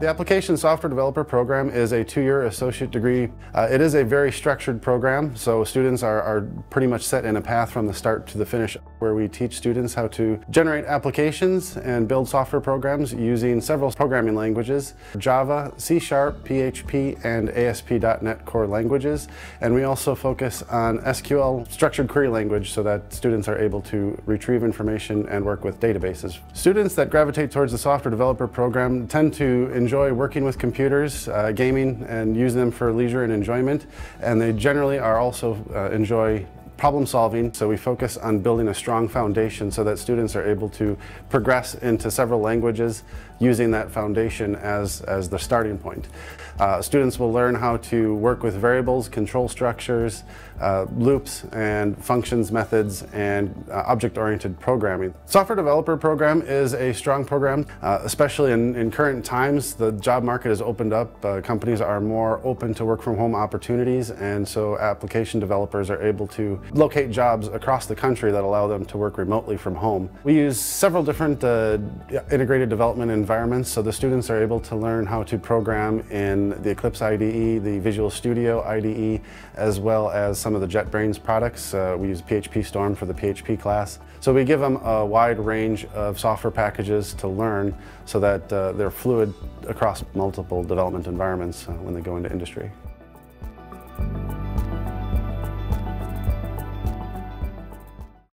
The Application Software Developer Program is a two-year associate degree. Uh, it is a very structured program, so students are, are, pretty much set in a path from the start to the finish, where we teach students how to generate applications and build software programs using several programming languages, Java, C Sharp, PHP, and ASP.NET core languages. And we also focus on SQL structured query language so that students are able to retrieve information and work with databases. Students that gravitate towards the software developer program tend to enjoy working with computers, uh, gaming, and use them for leisure and enjoyment. And they generally are also uh, enjoy problem solving, so we focus on building a strong foundation so that students are able to progress into several languages using that foundation as, as the starting point. Uh, students will learn how to work with variables, control structures, uh, loops, and functions, methods, and uh, object-oriented programming. Software Developer Program is a strong program, uh, especially in, in, current times. The job market has opened up. Uh, companies are more open to work from home opportunities, and so application developers are able to locate jobs across the country that allow them to work remotely from home. We use several different uh, integrated development environments so the students are able to learn how to program in the Eclipse IDE, the Visual Studio IDE, as well as some of the JetBrains products. Uh, we use PHP Storm for the PHP class. So we give them a wide range of software packages to learn so that uh, they're fluid across multiple development environments uh, when they go into industry.